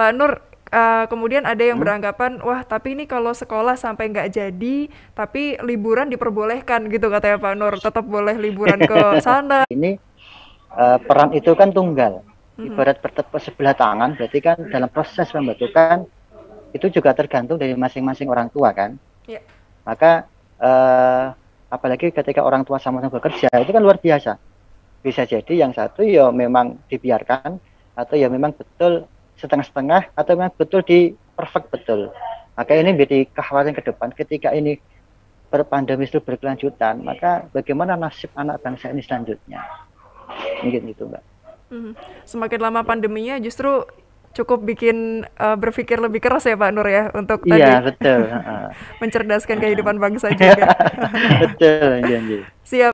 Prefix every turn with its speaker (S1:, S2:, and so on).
S1: Pak Nur, uh, kemudian ada yang hmm? beranggapan, wah tapi ini kalau sekolah sampai nggak jadi, tapi liburan diperbolehkan gitu katanya Pak Nur, tetap boleh liburan ke sana.
S2: Ini uh, peran itu kan tunggal, hmm. ibarat bertepuk sebelah tangan, berarti kan dalam proses pembentukan itu juga tergantung dari masing-masing orang tua kan. Yeah. Maka uh, apalagi ketika orang tua sama-sama bekerja itu kan luar biasa. Bisa jadi yang satu ya memang dibiarkan atau ya memang betul setengah-setengah atau memang betul di perfect betul. Maka ini menjadi kekhawatiran ke depan ketika ini berpandemi itu berkelanjutan, maka bagaimana nasib anak bangsa ini selanjutnya? Mungkin itu, Mbak.
S1: Hmm. Semakin lama pandeminya justru cukup bikin uh, berpikir lebih keras ya Pak Nur ya untuk
S2: iya, tadi betul.
S1: mencerdaskan kehidupan bangsa juga.
S2: betul, janji.
S1: Siap.